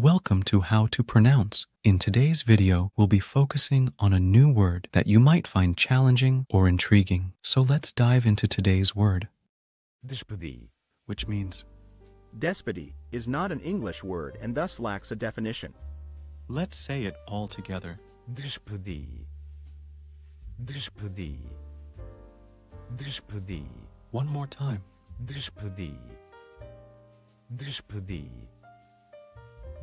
Welcome to How to Pronounce. In today's video, we'll be focusing on a new word that you might find challenging or intriguing. So let's dive into today's word, Despedi. which means Despoty is not an English word and thus lacks a definition. let's say it all together. Despedi. Despedi. Despedi. One more time. Despedi. Despedi.